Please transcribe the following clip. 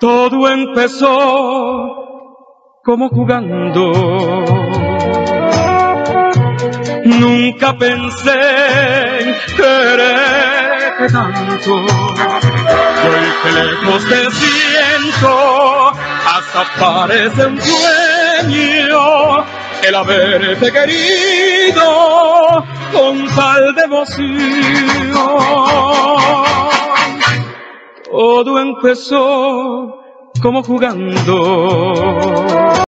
Todo empezó como jugando. Nunca pensé en quererte tanto. Hoy que lejos te siento, hasta parece un sueño el haberte querido con tal devoción. Todo empezó como jugando.